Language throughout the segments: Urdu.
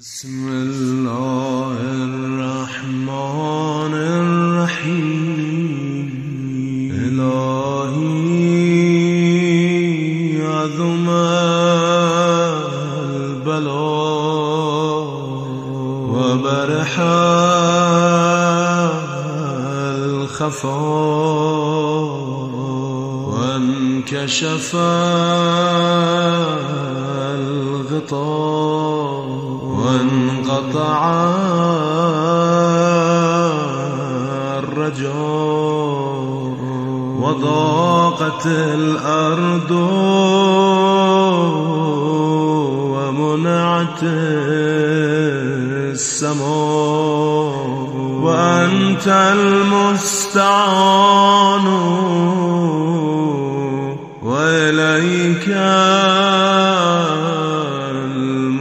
بسم الله الرحمن الرحيم. إلهي عظم وبرح وانكشف وضاقت الأرض ومنعت السماء. وأنت المستعان. وإليك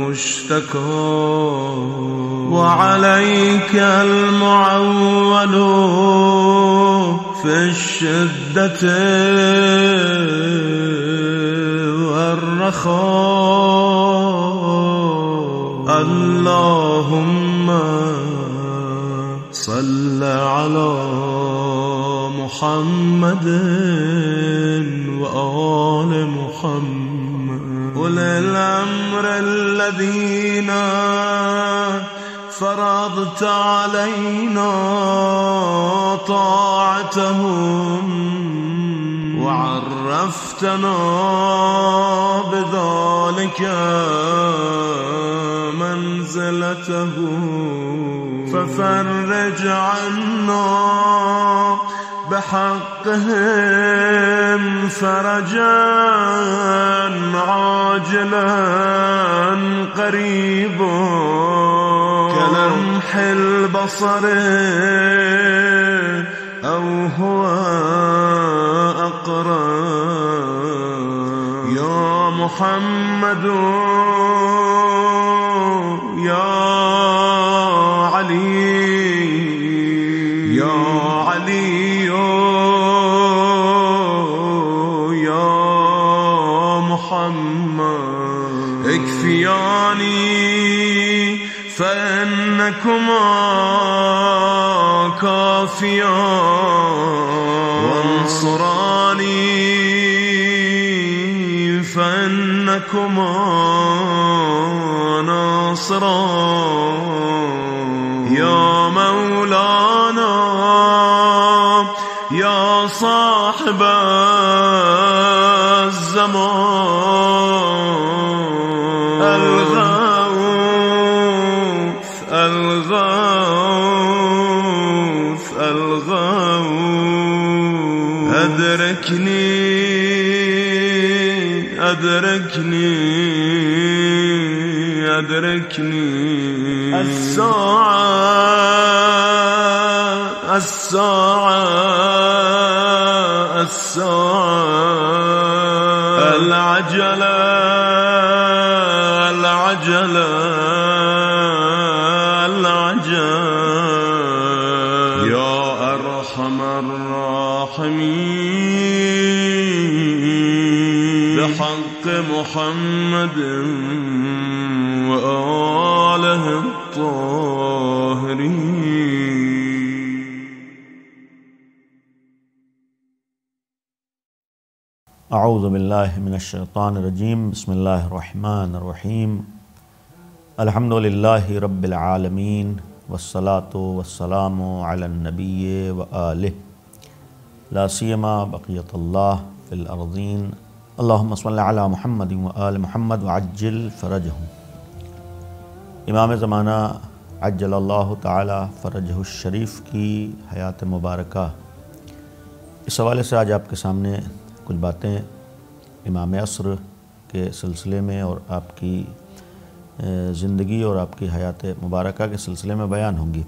المشتكى. وعليك المعول في والرخاء. اللهم صل على محمد وآل محمد. أولي الأمر الذين فرضت علينا طاعتهم وعرفتنا بذلك منزلته. ففرج عنا بحقهم فرجا عاجلا قريبا. كلمح البصر. محمد يا علي يا علي يا محمد. اكفياني فإنكما كافيان. فإنكما ناصران يا مولانا يا صاحب الزمان. أدركني الساعة الساعة الساعة. العجلة العجلة العجلة. يا أرحم الراحمين. بحق محمد وآله الطاهرين. أعوذ بالله من الشيطان الرجيم. بسم الله الرحمن الرحيم. الحمد لله رب العالمين والصلاة والسلام على النبي وآله. لا سيما بقية الله في الأرضين. اللهم صل على محمد وآل محمد وعجل فرجهم. امام زمانہ عجل اللہ تعالی فرجہ الشریف کی حیات مبارکہ۔ اس حوالے سے آج آپ کے سامنے کچھ باتیں امام عصر کے سلسلے میں اور آپ کی زندگی اور آپ کی حیات مبارکہ کے سلسلے میں بیان ہوں گی۔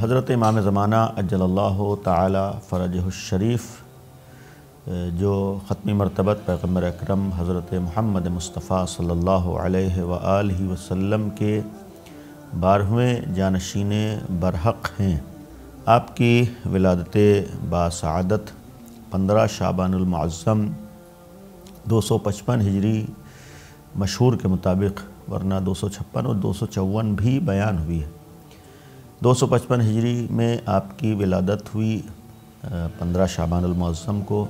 حضرت امام زمانہ اجل اللہ تعالی فرجہ الشریف جو ختمی مرتبت پیغمبر اکرم حضرت محمد مصطفیٰ صلی اللہ علیہ وآلہ وسلم کے بارہویں جانشین برحق ہیں۔ آپ کی ولادت باسعادت پندرہ شعبان المعظم دو سو پچپن ہجری مشہور کے مطابق، ورنہ دو سو چھپن اور دو سو چون بھی بیان ہوئی ہے۔ دو سو پچپن ہجری میں آپ کی ولادت ہوئی پندرہ شعبان المعظم کو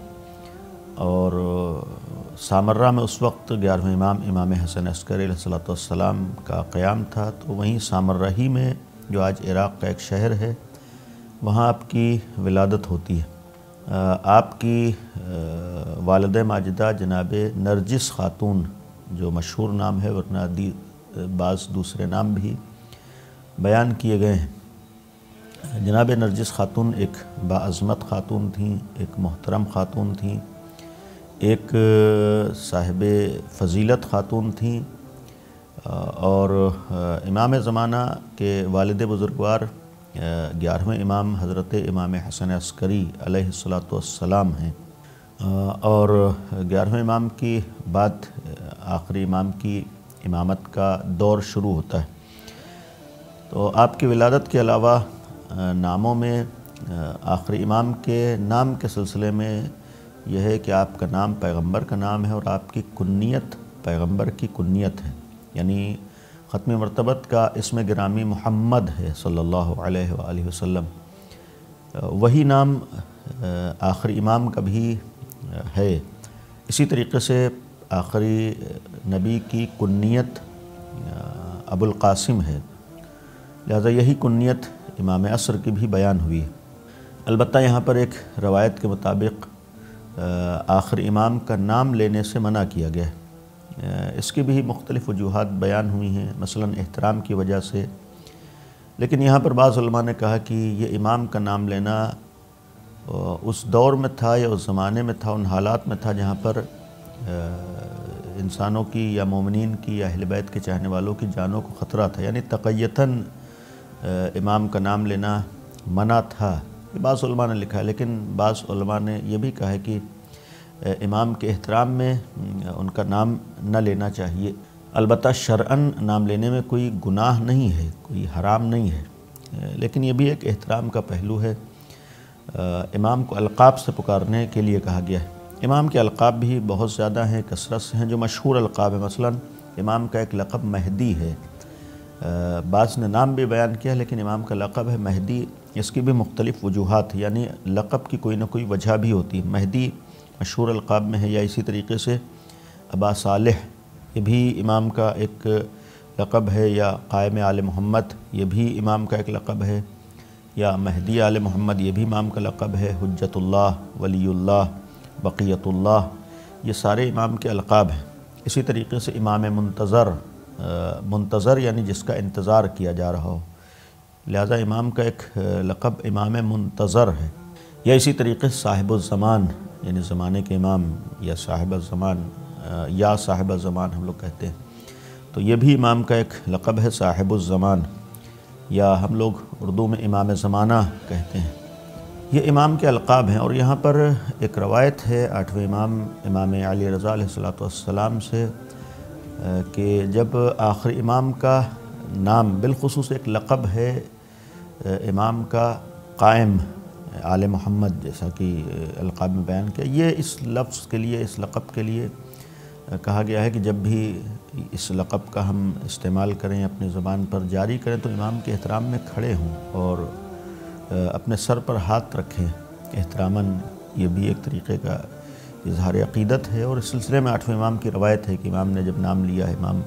اور سامرہ میں اس وقت گیارہویں امام امام حسن عسکری علیہ صلاۃ والسلام کا قیام تھا، تو وہیں سامرہ ہی میں جو آج عراق کا ایک شہر ہے، وہاں آپ کی ولادت ہوتی ہے۔ آپ کی والد ماجدہ جناب نرجس خاتون جو مشہور نام ہے، ورنہ دی، بعض دوسرے نام بھی بیان کیے گئے ہیں۔ جناب نرجس خاتون ایک باعظمت خاتون تھیں، ایک محترم خاتون تھیں۔ ایک صاحب فضیلت خاتون تھیں اور امام زمانہ کے والد بزرگوار گیارہویں امام حضرت امام حسن عسکری علیہ الصلاۃ والسلام ہیں۔ اور گیارہویں امام کی بعد آخری امام کی امامت کا دور شروع ہوتا ہے۔ تو آپ کی ولادت کے علاوہ ناموں میں آخری امام کے نام کے سلسلے میں یہ ہے کہ آپ کا نام پیغمبر کا نام ہے اور آپ کی کنیت پیغمبر کی کنیت ہے۔ یعنی ختم مرتبت کا اسم گرامی محمد ہے صلی اللہ علیہ وآلہ وسلم۔ وہی نام آخری امام کا بھی ہے۔ اسی طریقے سے آخری نبی کی کنیت ابو القاسم ہے۔ لہذا یہی کنیت امام عصر کی بھی بیان ہوئی۔ ہے البتہ یہاں پر ایک روایت کے مطابق آخری امام کا نام لینے سے منع کیا گیا۔ ہے اس کی بھی مختلف وجوہات بیان ہوئی ہیں، مثلا احترام کی وجہ سے۔ لیکن یہاں پر بعض علماء نے کہا کہ یہ امام کا نام لینا اس دور میں تھا یا اس زمانے میں تھا، ان حالات میں تھا جہاں پر انسانوں کی یا مومنین کی یا اہل بیت کے چاہنے والوں کی جانوں کو خطرہ تھا۔ یعنی تقیتاً امام کا نام لینا منع تھا۔ بعض علماء نے لکھا ہے، لیکن بعض علماء نے یہ بھی کہا ہے کہ امام کے احترام میں ان کا نام نہ لینا چاہیے۔ البتہ شرعن نام لینے میں کوئی گناہ نہیں ہے، کوئی حرام نہیں ہے۔ لیکن یہ بھی ایک احترام کا پہلو ہے۔ امام کو القاب سے پکارنے کے لیے کہا گیا ہے۔ امام کے القاب بھی بہت زیادہ ہیں، کثرت سے ہیں۔ جو مشہور القاب ہیں، مثلا امام کا ایک لقب مہدی ہے۔ بعض نے نام بھی بیان کیا، لیکن امام کا لقب ہے مہدی۔ اس کی بھی مختلف وجوہات یعنی لقب کی کوئی نہ کوئی وجہ بھی ہوتی ہے۔ مہدی مشہور القاب میں ہے یا اسی طریقے سے ابا صالح، یہ بھی امام کا ایک لقب ہے، یا قائم آل محمد، یہ بھی امام کا ایک لقب ہے۔ یا مہدی آل محمد، یہ بھی امام کا لقب ہے۔ حجت اللہ، ولی اللہ، بقیت اللہ، یہ سارے امام کے القاب ہیں۔ اسی طریقے سے امام منتظر منتظر یعنی جس کا انتظار کیا جا رہا ہو۔ لہذا امام کا ایک لقب امام منتظر ہے۔ یا اسی طریقے صاحب الزمان یعنی زمانے کے امام یا صاحب الزمان یا صاحب الزمان ہم لوگ کہتے ہیں۔ تو یہ بھی امام کا ایک لقب ہے، صاحب الزمان، یا ہم لوگ اردو میں امام زمانہ کہتے ہیں۔ یہ امام کے القاب ہیں اور یہاں پر ایک روایت ہے، آٹھویں امام امام علی رضا علیہ السلاۃ والسلام سے کہ جب آخری امام کا نام بالخصوص ایک لقب ہے امام کا قائم، آل محمد جیسا کہ القاب میں بیان کیا۔ یہ اس لفظ کے لیے، اس لقب کے لیے کہا گیا ہے کہ جب بھی اس لقب کا ہم استعمال کریں، اپنی زبان پر جاری کریں، تو امام کے احترام میں کھڑے ہوں اور اپنے سر پر ہاتھ رکھیں۔ احتراماً یہ بھی ایک طریقے کا اظہار عقیدت ہے اور اس سلسلے میں آٹھویں امام کی روایت ہے کہ امام نے جب نام لیا، امام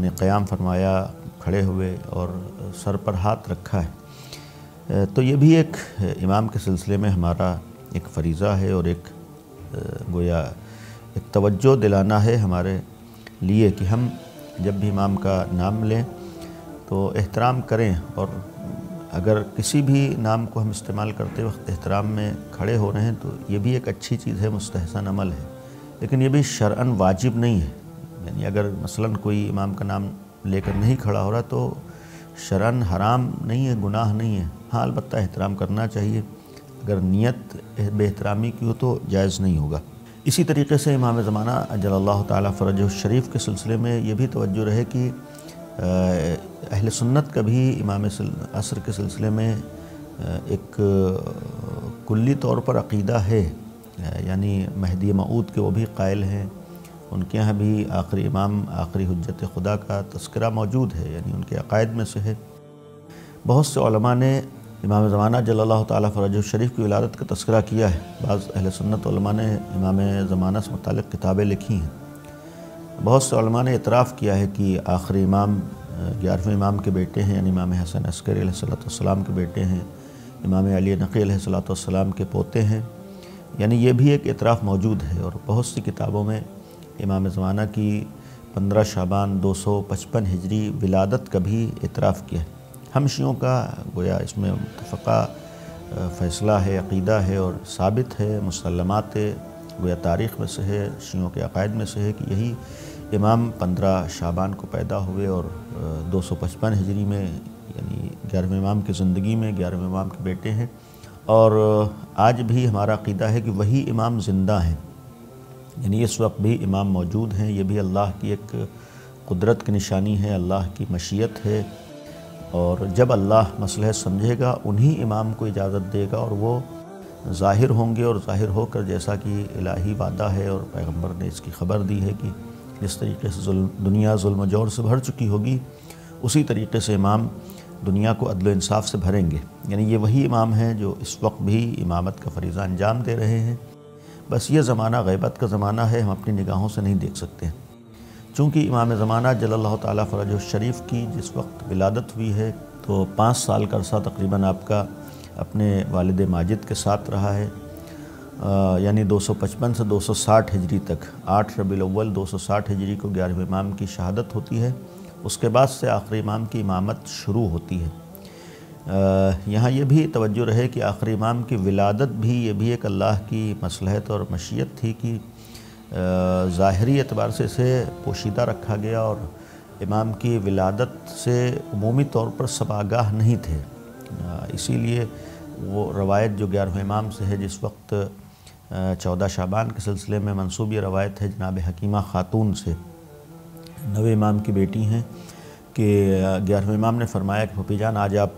نے قیام فرمایا کھڑے ہوئے اور سر پر ہاتھ رکھا ہے۔ تو یہ بھی ایک امام کے سلسلے میں ہمارا ایک فریضہ ہے اور ایک، گویا ایک توجہ دلانا ہے ہمارے لیے کہ ہم جب بھی امام کا نام لیں تو احترام کریں اور اگر کسی بھی نام کو ہم استعمال کرتے وقت احترام میں کھڑے ہو رہے ہیں تو یہ بھی ایک اچھی چیز ہے، مستحسن عمل ہے۔ لیکن یہ بھی شرعن واجب نہیں ہے۔ یعنی اگر مثلا کوئی امام کا نام لے کر نہیں کھڑا ہو رہا تو شرن حرام نہیں ہے، گناہ نہیں ہے۔ ہاں البتہ احترام کرنا چاہیے۔ اگر نیت بے احترامی کی ہو تو جائز نہیں ہوگا۔ اسی طریقے سے امام زمانہ اجل اللہ تعالیٰ فرج الشریف کے سلسلے میں یہ بھی توجہ رہے کہ اہل سنت کا بھی امام عصر کے سلسلے میں ایک کلی طور پر عقیدہ ہے۔ یعنی مہدی معود کے وہ بھی قائل ہیں۔ ان کے یہاں بھی آخری امام، آخری حجت خدا کا تذکرہ موجود ہے یعنی ان کے عقائد میں سے ہے۔ بہت سے علماء نے امام زمانہ جل اللہ تعالیٰ فرج الشریف کی ولادت کا تذکرہ کیا ہے۔ بعض اہل سنت علماء نے امام زمانہ سے متعلق کتابیں لکھی ہیں۔ بہت سے علماء نے اعتراف کیا ہے کہ آخری امام، گیارہویں امام کے بیٹے ہیں یعنی امام حسن عسکری علیہ صلاۃ والسلام کے بیٹے ہیں، امام علی نقی علیہ صلاۃ والسلام کے پوتے ہیں۔ یعنی یہ بھی ایک اعتراف موجود ہے اور بہت سی کتابوں میں امام زمانہ کی پندرہ شابان دو سو پچپن ہجری ولادت کا بھی اعتراف کیا ہے۔ ہم شیعوں کا گویا اس میں متفقہ فیصلہ ہے، عقیدہ ہے اور ثابت ہے، مسلمات گویا تاریخ میں سے ہے، شیعوں کے عقائد میں سے ہے کہ یہی امام پندرہ شابان کو پیدا ہوئے اور دو سو پچپن ہجری میں یعنی گیارہویں امام کی زندگی میں گیارہویں امام کے بیٹے ہیں۔ اور آج بھی ہمارا عقیدہ ہے کہ وہی امام زندہ ہیں۔ یعنی اس وقت بھی امام موجود ہیں، یہ بھی اللہ کی ایک قدرت کی نشانی ہے، اللہ کی مشیت ہے۔ اور جب اللہ مسئلہ سمجھے گا، انہی امام کو اجازت دے گا اور وہ ظاہر ہوں گے اور ظاہر ہو کر جیسا کہ الہی وعدہ ہے اور پیغمبر نے اس کی خبر دی ہے کہ جس طریقے سے ظلم، دنیا ظلم و جور سے بھر چکی ہوگی، اسی طریقے سے امام دنیا کو عدل و انصاف سے بھریں گے۔ یعنی یہ وہی امام ہیں جو اس وقت بھی امامت کا فریضہ انجام دے رہے ہیں۔ بس یہ زمانہ غیبت کا زمانہ ہے، ہم اپنی نگاہوں سے نہیں دیکھ سکتے۔ ہیں چونکہ امام زمانہ جل اللہ تعالیٰ فرج الشریف کی جس وقت ولادت ہوئی ہے، تو پانچ سال کا عرصہ تقریباً آپ کا اپنے والد ماجد کے ساتھ رہا ہے۔ یعنی دو سو پچپن سے دو سو ساٹھ ہجری تک، آٹھ ربی الاول دو سو ساٹھ ہجری کو گیارہویں امام کی شہادت ہوتی ہے۔ اس کے بعد سے آخری امام کی امامت شروع ہوتی ہے۔ یہاں یہ بھی توجہ رہے کہ آخری امام کی ولادت بھی یہ بھی ایک اللہ کی مصلحت اور مشیت تھی کہ ظاہری اعتبار سے اسے پوشیدہ رکھا گیا اور امام کی ولادت سے عمومی طور پر سب آگاہ نہیں تھے۔ اسی لیے وہ روایت جو گیارہویں امام سے ہے، جس وقت چودہ شابان کے سلسلے میں منصوبی روایت ہے جناب حکیمہ خاتون سے۔ نوے امام کی بیٹی ہیں کہ گیارہویں امام نے فرمایا کہ پھپی جان، آج آپ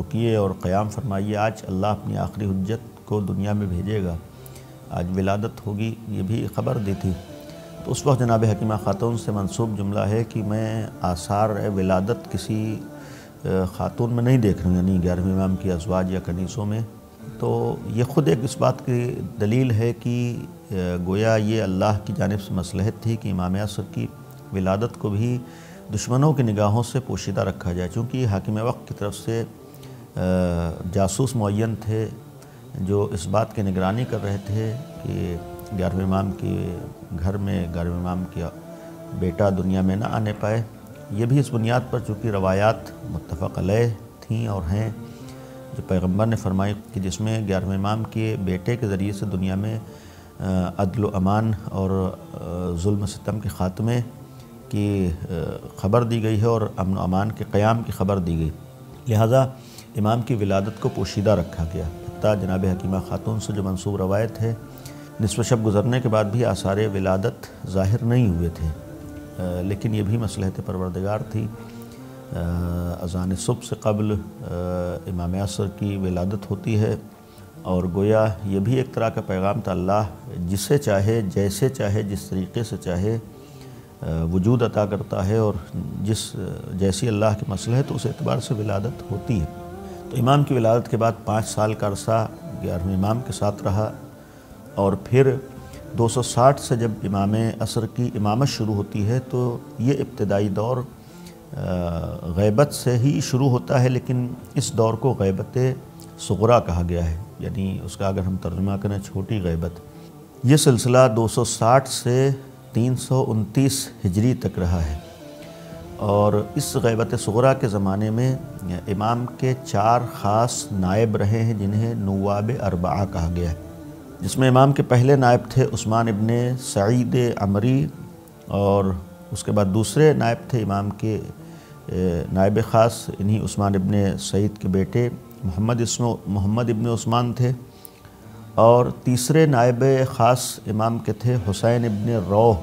رکیے اور قیام فرمائیے، آج اللہ اپنی آخری حجت کو دنیا میں بھیجے گا۔ آج ولادت ہوگی، یہ بھی خبر دی تھی۔ تو اس وقت جناب حکیمہ خاتون سے منصوب جملہ ہے کہ میں آثار ولادت کسی خاتون میں نہیں دیکھ رہا ہوں یعنی گیارہویں امام کی ازواج یا کنیسوں میں۔ تو یہ خود ایک اس بات کی دلیل ہے کہ گویا یہ اللہ کی جانب سے مصلحت تھی کہ امام اثر کی ولادت کو بھی دشمنوں کی نگاہوں سے پوشیدہ رکھا جائے۔ چونکہ حاکم وقت کی طرف سے جاسوس معین تھے، جو اس بات کی نگرانی کر رہے تھے کہ گیارہویں امام کے گھر میں، گیارہویں امام کی بیٹا دنیا میں نہ آنے پائے۔ یہ بھی اس بنیاد پر، چونکہ روایات متفق علیہ تھیں اور ہیں، جو پیغمبر نے فرمائی کہ جس میں گیارہویں امام کے بیٹے کے ذریعے سے دنیا میں عدل و امان اور ظلم و ستم کے خاتمے کی خبر دی گئی ہے اور امن و امان کے قیام کی خبر دی گئی۔ لہٰذا امام کی ولادت کو پوشیدہ رکھا گیا۔ حتیٰ جناب حکیمہ خاتون سے جو منصوب روایت ہے، نصف شب گزرنے کے بعد بھی آثار ولادت ظاہر نہیں ہوئے تھے۔ لیکن یہ بھی مصلحت پروردگار تھی۔ اذان صبح سے قبل امام عصر کی ولادت ہوتی ہے۔ اور گویا یہ بھی ایک طرح کا پیغام تھا، اللہ جسے چاہے، جیسے چاہے، جس طریقے سے چاہے وجود عطا کرتا ہے اور جس جیسی اللہ کی مسئلہ ہے تو اس اعتبار سے ولادت ہوتی ہے۔ تو امام کی ولادت کے بعد پانچ سال کا عرصہ گیارہویں امام کے ساتھ رہا اور پھر دو سو ساٹھ سے جب امام عصر کی امامت شروع ہوتی ہے تو یہ ابتدائی دور غیبت سے ہی شروع ہوتا ہے، لیکن اس دور کو غیبت صغرا کہا گیا ہے۔ یعنی اس کا اگر ہم ترجمہ کریں چھوٹی غیبت۔ یہ سلسلہ دو سو ساٹھ سے تین سو انتیس ہجری تک رہا ہے۔ اور اس غیبت صغرا کے زمانے میں امام کے چار خاص نائب رہے ہیں، جنہیں نواب اربعہ کہا گیا ہے۔ جس میں امام کے پہلے نائب تھے عثمان ابن سعید عمری اور اس کے بعد دوسرے نائب تھے امام کے نائب خاص، انہی عثمان ابن سعید کے بیٹے محمد اسم، محمد ابن عثمان تھے۔ اور تیسرے نائب خاص امام کے تھے حسین ابن روح۔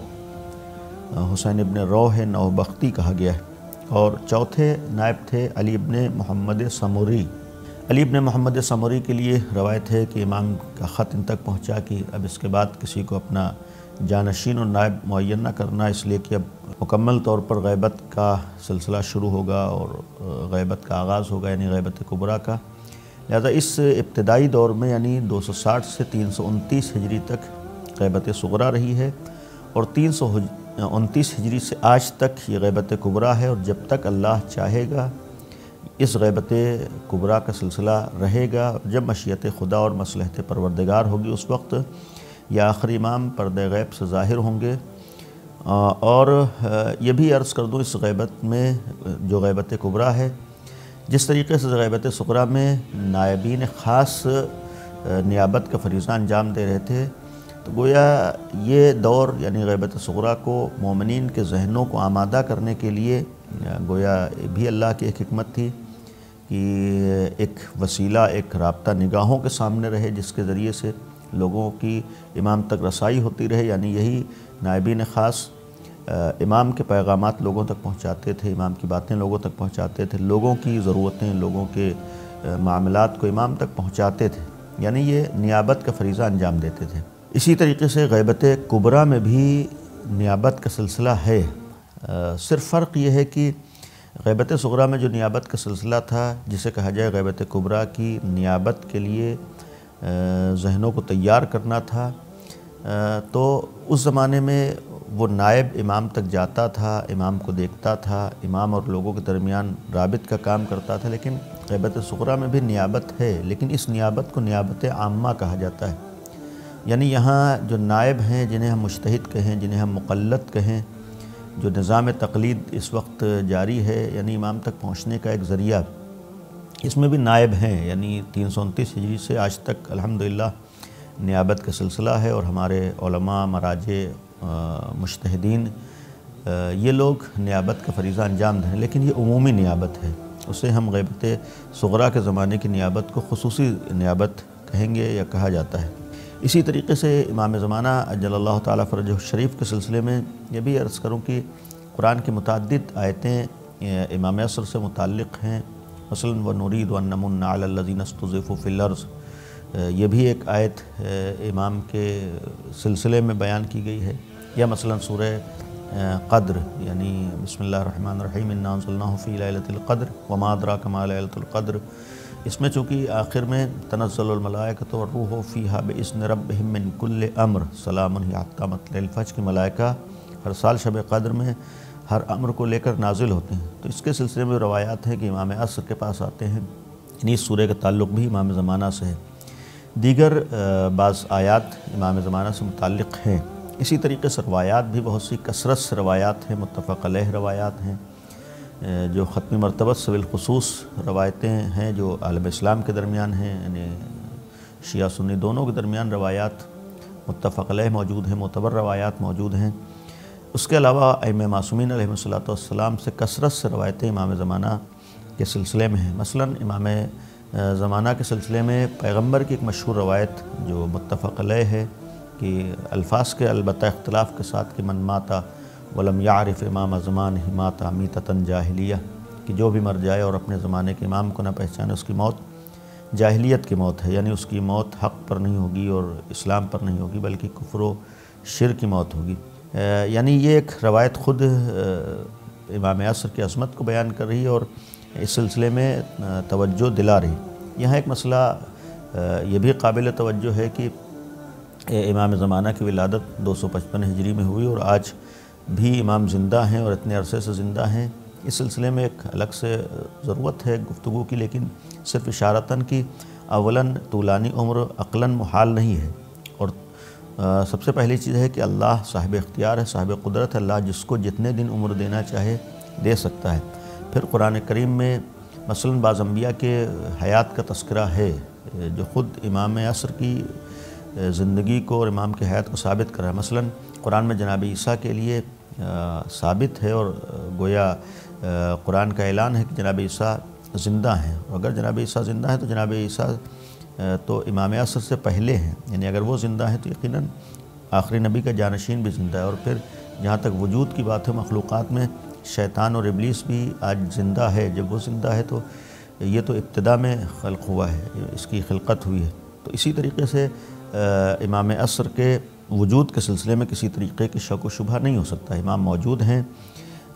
حسین ابن روح نوبختی کہا گیا ہے۔ اور چوتھے نائب تھے علی ابن محمد سموری۔ علی ابن محمد سموری کے لیے روایت ہے کہ امام کا خط ان تک پہنچا کہ اب اس کے بعد کسی کو اپنا جانشین اور نائب معین نہ کرنا، اس لیے کہ اب مکمل طور پر غیبت کا سلسلہ شروع ہوگا اور غیبت کا آغاز ہوگا یعنی غیبت قبرا کا۔ لہذا اس ابتدائی دور میں یعنی دو سو ساٹھ سے تین سو انتیس ہجری تک غیبت صغرا رہی ہے اور تین سو انتیس ہجری سے آج تک یہ غیبت قبرا ہے اور جب تک اللہ چاہے گا اس غیبت قبرا کا سلسلہ رہے گا، جب مشیت خدا اور مصلحت پروردگار ہوگی اس وقت یہ آخری امام پردہ غیب سے ظاہر ہوں گے۔ اور یہ بھی عرض کر دوں اس غیبت میں جو غیبت قبرا ہے جس طریقے سے غیبت سقرا میں نائبین خاص نیابت کا فریضہ انجام دے رہے تھے، تو گویا یہ دور یعنی غیبت سغرا کو مومنین کے ذہنوں کو آمادہ کرنے کے لیے گویا بھی اللہ کی ایک حکمت تھی کہ ایک وسیلہ، ایک رابطہ نگاہوں کے سامنے رہے، جس کے ذریعے سے لوگوں کی امام تک رسائی ہوتی رہے یعنی یہی نائبین خاص امام کے پیغامات لوگوں تک پہنچاتے تھے، امام کی باتیں لوگوں تک پہنچاتے تھے، لوگوں کی ضرورتیں لوگوں کے معاملات کو امام تک پہنچاتے تھے یعنی یہ نیابت کا فریضہ انجام دیتے تھے۔ اسی طریقے سے غیبت قبرا میں بھی نیابت کا سلسلہ ہے۔ صرف فرق یہ ہے کہ غیبت صغرا میں جو نیابت کا سلسلہ تھا، جسے کہا جائے غیبت قبرا کی نیابت کے لیے ذہنوں کو تیار کرنا تھا تو اس زمانے میں وہ نائب امام تک جاتا تھا، امام کو دیکھتا تھا، امام اور لوگوں کے درمیان رابط کا کام کرتا تھا، لیکن غیبت صغرا میں بھی نیابت ہے، لیکن اس نیابت کو نیابت عامہ کہا جاتا ہے۔ یعنی یہاں جو نائب ہیں، جنہیں ہم مشتحد کہیں، جنہیں ہم مقلت کہیں، جو نظام تقلید اس وقت جاری ہے یعنی امام تک پہنچنے کا ایک ذریعہ، اس میں بھی نائب ہیں۔ یعنی تین سو انتیس ہجری سے آج تک الحمدللہ نیابت کا سلسلہ ہے اور ہمارے علماء، مراجع مشتحدین یہ لوگ نیابت کا فریضہ انجام دیں، لیکن یہ عمومی نیابت ہے۔ اسے ہم غیبت صغرا کے زمانے کی نیابت کو خصوصی نیابت کہیں گے یا کہا جاتا ہے۔ اسی طریقے سے امام زمانہ اجل اللہ تعالیٰ فرج شریف کے سلسلے میں یہ بھی عرض کروں کہ قرآن کی متعدد آیتیں امام عصر سے متعلق ہیں۔ مثلا و نورید و نمن الذین استضعفوا فی الارض یہ بھی ایک آیت امام کے سلسلے میں بیان کی گئی ہے۔ یا مثلا سورہ قدر یعنی بسم اللہ الرحمن الرحیم، انا انزلناہ فی لیلۃ القدر وما ادراک ما لیلۃ القدر۔ اس میں چونکہ آخر میں تنزل الملائکۃ والروح فیہا باسم ربہم من کل امر، سلام حتامت الفج کی ملائکہ ہر سال شب قدر میں ہر امر کو لے کر نازل ہوتے ہیں۔ تو اس کے سلسلے میں روایات ہیں کہ امام عصر کے پاس آتے ہیں۔ یعنی اس سورہ کا تعلق بھی امام زمانہ سے ہے۔ دیگر بعض آیات امام زمانہ سے متعلق ہیں۔ اسی طریقے سے روایات بھی بہت سی کثرت سے روایات ہیں، متفق علیہ روایات ہیں۔ جو ختم مرتبہ سے بالخصوص روایتیں ہیں جو عالم اسلام کے درمیان ہیں یعنی شیعہ سنی دونوں کے درمیان روایات متفق علیہ موجود ہیں، معتبر روایات موجود ہیں۔ اس کے علاوہ ام معصومین علیہ صلاۃ والسلام سے کثرت سے روایتیں امام زمانہ کے سلسلے میں ہیں۔ مثلا امام زمانہ کے سلسلے میں پیغمبر کی ایک مشہور روایت جو متفق علیہ ہے کہ الفاظ کے البتہ اختلاف کے ساتھ کہ من ماتا ولم یعرف امام زمان حمات میتتاً جاہلیہ، کہ جو بھی مر جائے اور اپنے زمانے کے امام کو نہ پہچانے، اس کی موت جاہلیت کی موت ہے یعنی اس کی موت حق پر نہیں ہوگی اور اسلام پر نہیں ہوگی، بلکہ کفر و شر کی موت ہوگی۔ یعنی یہ ایک روایت خود امام عصر کی عظمت کو بیان کر رہی ہے اور اس سلسلے میں توجہ دلا رہی۔ یہاں ایک مسئلہ یہ بھی قابل توجہ ہے کہ امام زمانہ کی ولادت دو سو پچپن ہجری میں ہوئی اور آج بھی امام زندہ ہیں اور اتنے عرصے سے زندہ ہیں۔ اس سلسلے میں ایک الگ سے ضرورت ہے گفتگو کی، لیکن صرف اشارتاً کی اولاً طولانی عمر عقلاً محال نہیں ہے۔ اور سب سے پہلی چیز ہے کہ اللہ صاحب اختیار ہے، صاحب قدرت ہے، اللہ جس کو جتنے دن عمر دینا چاہے دے سکتا ہے۔ پھر قرآن کریم میں مثلاً بعض انبیاء کے حیات کا تذکرہ ہے، جو خود امام عصر کی زندگی کو اور امام کے حیات کو ثابت کرا ہے۔ مثلاً قرآن میں جناب عیسیٰ کے لیے ثابت ہے اور گویا قرآن کا اعلان ہے کہ جناب عیسیٰ زندہ ہیں۔ اگر جناب عیسیٰ زندہ ہیں تو جناب عیسیٰ تو امام عصر سے پہلے ہیں۔ یعنی اگر وہ زندہ ہیں تو یقیناً آخری نبی کا جانشین بھی زندہ ہے۔ اور پھر جہاں تک وجود کی بات ہے، مخلوقات میں شیطان اور ابلیس بھی آج زندہ ہے۔ جب وہ زندہ ہے تو یہ تو ابتدا میں خلق ہوا ہے، اس کی خلقت ہوئی ہے۔ تو اسی طریقے سے امام عصر کے وجود کے سلسلے میں کسی طریقے کی شک و شبہ نہیں ہو سکتا۔ امام موجود ہیں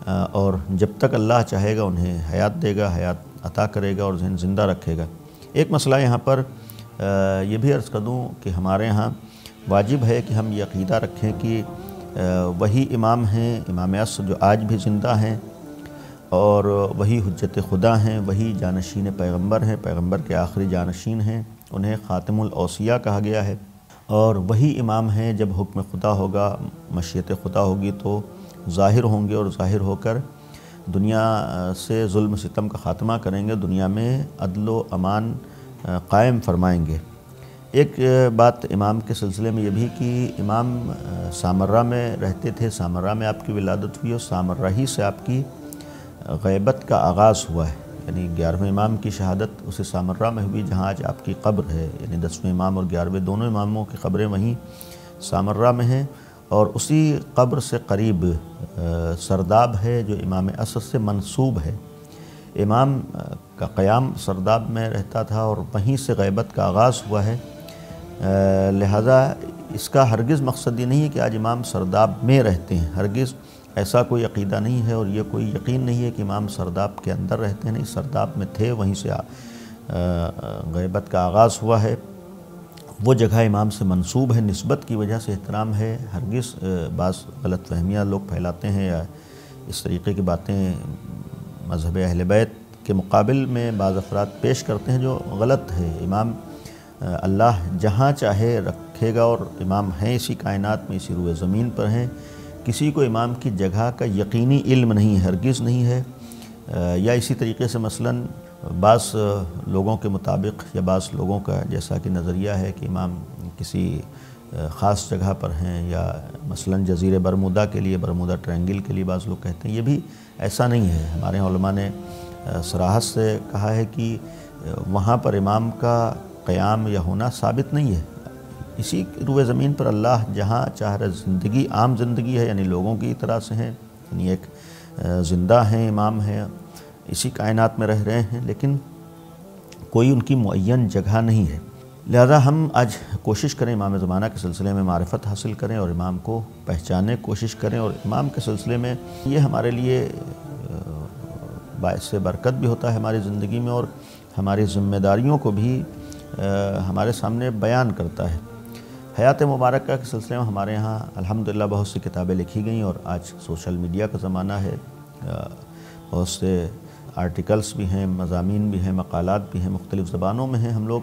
اور جب تک اللہ چاہے گا انہیں حیات دے گا، حیات عطا کرے گا اور ذہن زندہ رکھے گا۔ ایک مسئلہ یہاں پر یہ بھی عرض کر دوں کہ ہمارے ہاں واجب ہے کہ ہم یہ عقیدہ رکھیں کہ وہی امام ہیں، امام عصر جو آج بھی زندہ ہیں، اور وہی حجت خدا ہیں، وہی جانشین پیغمبر ہیں، پیغمبر کے آخری جانشین ہیں۔ انہیں خاتم الاوصیاء کہا گیا ہے۔ اور وہی امام ہیں جب حکم خدا ہوگا، مشیت خدا ہوگی تو ظاہر ہوں گے اور ظاہر ہو کر دنیا سے ظلم ستم کا خاتمہ کریں گے، دنیا میں عدل و امان قائم فرمائیں گے۔ ایک بات امام کے سلسلے میں یہ بھی کہ امام سامرہ میں رہتے تھے، سامرہ میں آپ کی ولادت ہوئی اور سامرہ ہی سے آپ کی غیبت کا آغاز ہوا ہے۔ یعنی گیارہویں امام کی شہادت اسے سامرہ میں ہوئی جہاں آج آپ کی قبر ہے یعنی دسویں امام اور گیارہویں دونوں اماموں کی قبریں وہیں سامرہ میں ہیں۔ اور اسی قبر سے قریب سرداب ہے جو امام اسد سے منصوب ہے۔ امام کا قیام سرداب میں رہتا تھا اور وہیں سے غیبت کا آغاز ہوا ہے۔ لہذا اس کا ہرگز مقصد یہ نہیں ہے کہ آج امام سرداب میں رہتے ہیں۔ ہرگز ایسا کوئی عقیدہ نہیں ہے اور یہ کوئی یقین نہیں ہے کہ امام سرداب کے اندر رہتے ہیں نہیں۔ سرداب میں تھے، وہیں سے غیبت کا آغاز ہوا ہے۔ وہ جگہ امام سے منصوب ہے، نسبت کی وجہ سے احترام ہے۔ ہرگز بعض غلط فہمیاں لوگ پھیلاتے ہیں یا اس طریقے کی باتیں مذہب اہل بیت کے مقابل میں بعض افراد پیش کرتے ہیں جو غلط ہے۔ امام اللہ جہاں چاہے رکھے گا اور امام ہیں، اسی کائنات میں، اسی روئے زمین پر ہیں۔ کسی کو امام کی جگہ کا یقینی علم نہیں ہے ہرگز نہیں ہے یا اسی طریقے سے مثلاً بعض لوگوں کے مطابق یا بعض لوگوں کا جیسا کہ نظریہ ہے کہ امام کسی خاص جگہ پر ہیں یا مثلاً جزیر برمودہ کے لیے برمودہ ٹرینگل کے لیے بعض لوگ کہتے ہیں، یہ بھی ایسا نہیں ہے۔ ہمارے علماء نے سراحت سے کہا ہے کہ وہاں پر امام کا قیام یا ہونا ثابت نہیں ہے۔ اسی روئے زمین پر اللہ جہاں چاہ رہے زندگی، عام زندگی ہے یعنی لوگوں کی طرح سے ہیں یعنی ایک زندہ ہیں، امام ہیں، اسی کائنات میں رہ رہے ہیں، لیکن کوئی ان کی معین جگہ نہیں ہے۔ لہذا ہم آج کوشش کریں امام زمانہ کے سلسلے میں معرفت حاصل کریں اور امام کو پہچانے کوشش کریں اور امام کے سلسلے میں یہ ہمارے لیے باعث برکت بھی ہوتا ہے ہماری زندگی میں اور ہماری ذمہ داریوں کو بھی ہمارے سامنے بیان کرتا ہے۔ حیات مبارکہ کے سلسلے میں ہمارے ہاں الحمدللہ بہت سی کتابیں لکھی گئیں اور آج سوشل میڈیا کا زمانہ ہے۔ بہت سے آرٹیکلز بھی ہیں، مضامین بھی ہیں، مقالات بھی ہیں، مختلف زبانوں میں ہیں۔ ہم لوگ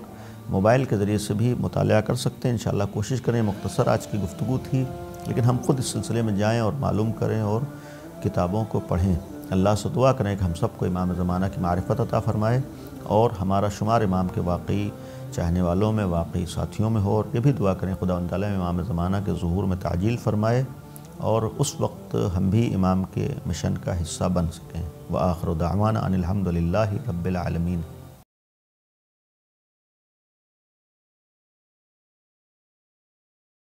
موبائل کے ذریعے سے بھی مطالعہ کر سکتے ہیں۔ انشاءاللہ کوشش کریں، مختصر آج کی گفتگو تھی، لیکن ہم خود اس سلسلے میں جائیں اور معلوم کریں اور کتابوں کو پڑھیں۔ اللہ سے دعا کریں کہ ہم سب کو امام زمانہ کی معرفت عطا فرمائے اور ہمارا شمار امام کے واقعی چاہنے والوں میں، واقعی ساتھیوں میں ہو، اور یہ بھی دعا کریں خدا تعالیٰ امام زمانہ کے ظہور میں تعجیل فرمائے، اور اس وقت ہم بھی امام کے مشن کا حصہ بن سکیں۔ وآخر دعوانا ان الحمد للہ رب العالمین۔